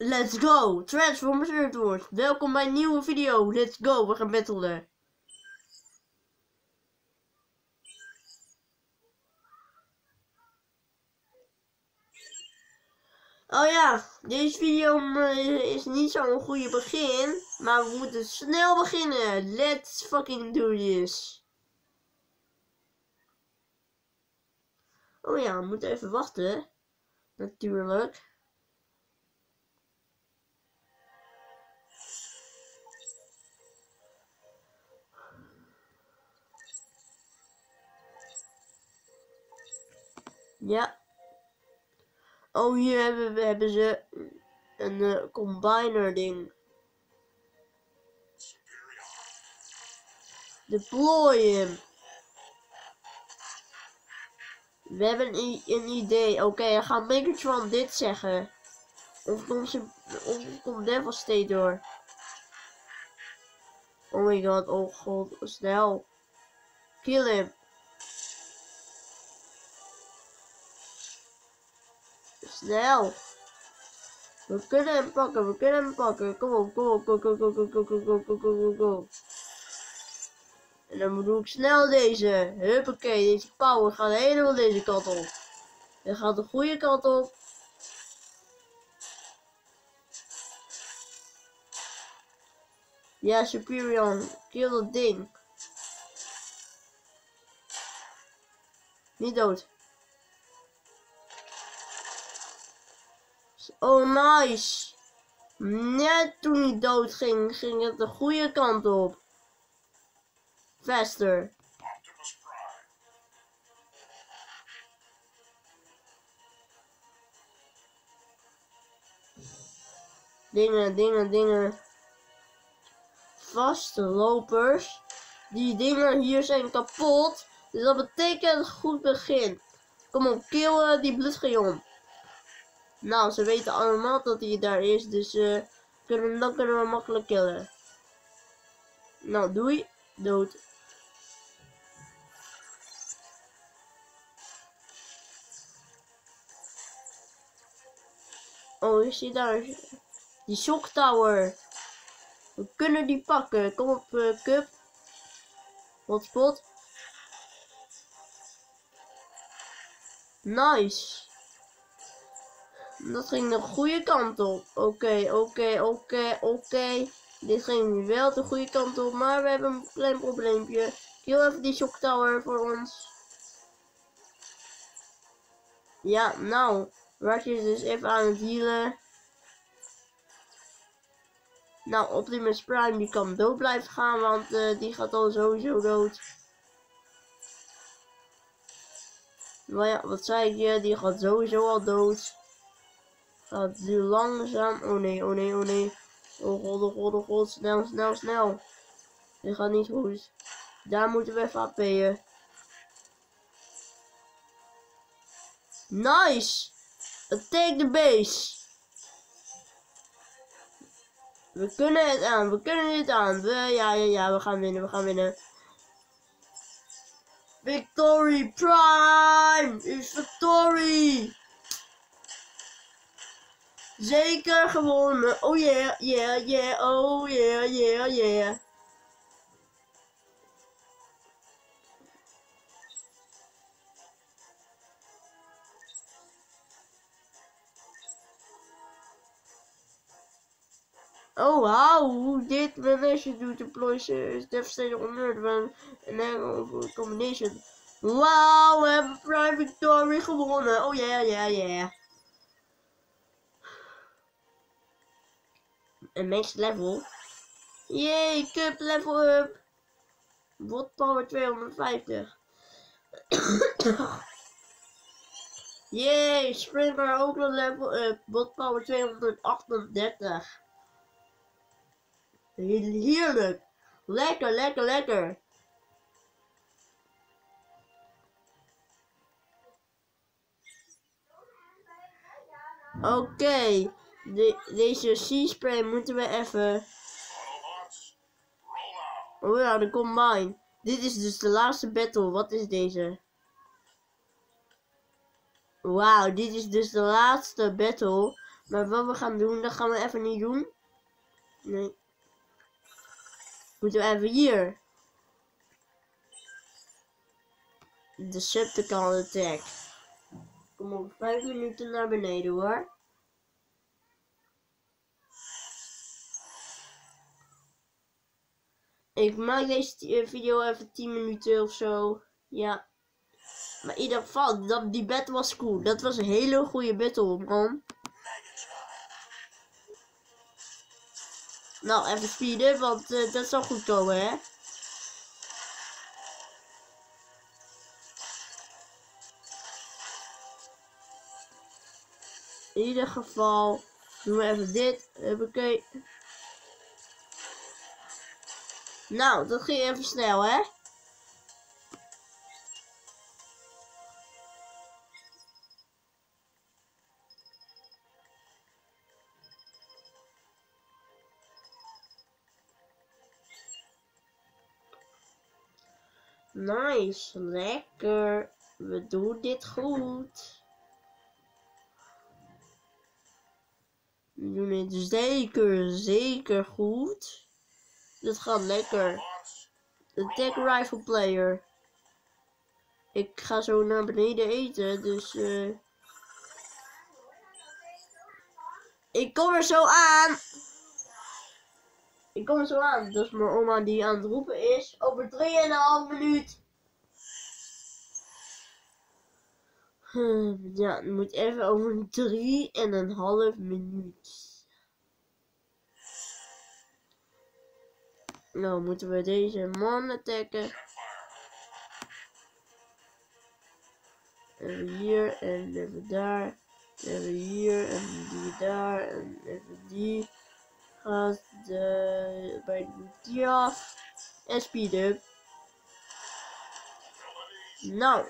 Let's go! Transformers Earthwars. Welkom bij een nieuwe video. Let's go, we gaan battelen. Oh ja, deze video eh, is niet zo'n goede begin. Maar we moeten snel beginnen. Let's fucking do this. Oh ja, we moeten even wachten. Natuurlijk. Ja. Oh, hier hebben, we, hebben ze een uh, combiner ding. Deploy hem. We hebben een, een idee. Oké, okay, dan gaat Megatron dit zeggen. Of komt, ze, of komt Devastator. Oh my god, oh god, snel. Kill him. Snel. We kunnen hem pakken, we kunnen hem pakken. Kom op, kom op, kom, kom, kom, kom, kom, kom, kom, kom, kom. En dan doe ik snel deze. Huppakee, deze power gaat helemaal deze kant op. Hij gaat de goede kant op. Ja, Superior, kill dat ding. Niet dood. Oh, nice. Net toen hij dood ging, ging het de goede kant op. Faster. Dingen, dingen, dingen. Vaste lopers. Die dingen hier zijn kapot. Dus dat betekent goed begin. Kom op, kill die bloedgeon. Nou, ze weten allemaal dat hij daar is, dus uh, kunnen, dan kunnen we makkelijk killen. Nou, doei. Dood. Oh, is hij daar? Die shock tower. We kunnen die pakken. Kom op, uh, Cup. Hotspot. Nice. Dat ging de goede kant op. Oké, oké, oké, oké. Dit ging wel de goede kant op, maar we hebben een klein probleempje. Kill even die shock tower voor ons. Ja, nou. Ratje is dus even aan het healen. Nou, Optimus Prime die kan dood blijven gaan, want uh, die gaat al sowieso dood. Maar ja, wat zei ik je? Die gaat sowieso al dood. Gaat nu langzaam. Oh nee, oh nee, oh nee. Oh god, oh god, oh god. Snel, snel, snel. Dit gaat niet goed. Daar moeten we even AP'en. Nice! Attack the base. We kunnen het aan, we kunnen het aan. We, ja, ja, ja, we gaan winnen, we gaan winnen. Victory Prime is victory! Zeker gewonnen. Oh yeah, yeah, yeah, oh yeah, yeah, yeah. Oh wow, dit when je doet deploys is devastating on Earth when an combination. Wow, we hebben Prime Victory gewonnen. Oh yeah, yeah, yeah. Een max level. Yay, cup level up. Bot power 250. Yay, Springer ook een level up. Bot power 238. Heerlijk. Lekker, lekker, lekker. Oké. De, deze C-spray moeten we even... Oh ja, de combine. Dit is dus de laatste battle. Wat is deze? Wauw, dit is dus de laatste battle. Maar wat we gaan doen, dat gaan we even niet doen. Nee. Moeten we even hier. De Septicon attack. Kom op, 5 minuten naar beneden hoor. Ik maak deze video even 10 minuten of zo. Ja. Maar in ieder geval, dat, die battle was cool. Dat was een hele goede battle, man. Nou, even speeden, want uh, dat zal goed komen, hè. In ieder geval, doen we even dit. Oké. Nou, dat ging even snel, hè? Nice, lekker. We doen dit goed. We doen het zeker, zeker goed. Dit gaat lekker. De tech rifle player. Ik ga zo naar beneden eten, dus... Uh... Ik kom er zo aan! Ik kom er zo aan. Dat is mijn oma die aan het roepen is. Over 3,5 minuut. Ja, het moet even over 3,5 minuut. Nou moeten we deze man attacken. Even hier en even daar. Even hier en die daar en even die. Gaat de, bij die af. En speed up. Nou.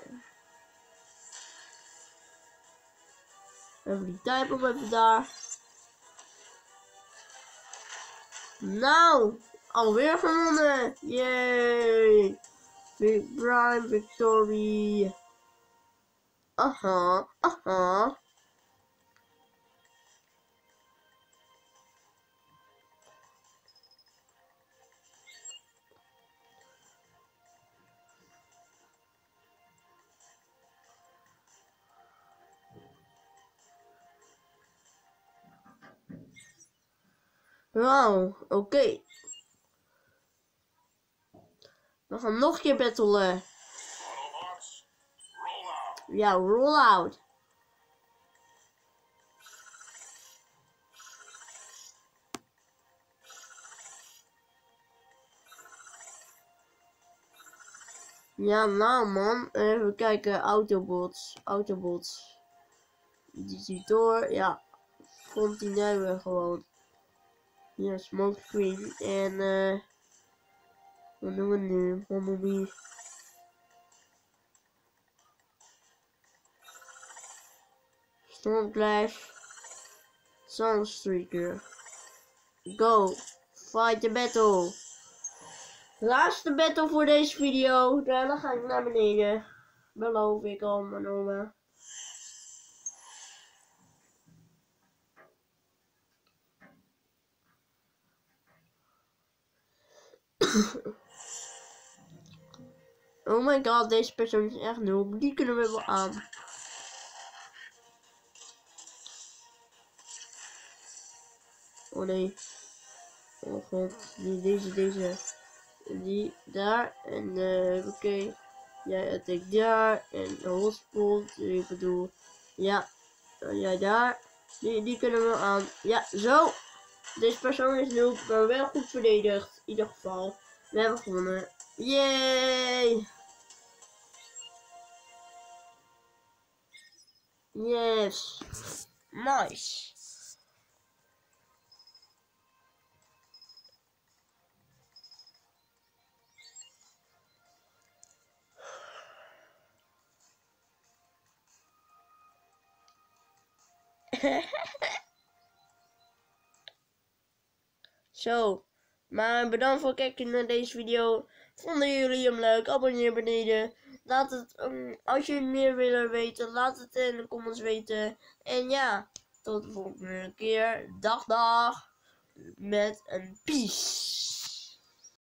Even die type op even daar. Nou. Alweer gewonnen! Yay! Big Prime Victory! Aha, aha. Wauw, oké. Okay. We gaan nog een keer battelen. Ja, roll out. Ja, nou man. Even kijken. Autobots. Autobots. Die ziet door. Ja. Continuen gewoon. Ja, smoke screen. En eh... wat doen we nu? Bumblebee. Stormclash. Sunstreaker. Go. Fight the battle. Laatste battle voor deze video. Daarna ga ik naar beneden. Beloof ik al, mijn. Oh my god, deze persoon is echt nul. Die kunnen we wel aan. Oh nee. Oh god. Die, deze, deze. Die daar. En uh, oké. Jij attack daar. En de hotspot. Ik bedoel. Ja. Uh, jij daar. Die, die kunnen we aan. Ja, zo. Deze persoon is nul. Maar wel goed verdedigd. In ieder geval. We hebben gewonnen. Yay! Yes. Nice. Zo, maar bedankt voor het kijken naar deze video. Vonden jullie hem leuk? Abonneer beneden. Laat het, um, als jullie meer willen weten, laat het in de comments weten. En ja, tot de volgende keer. Dag, dag. Met een peace.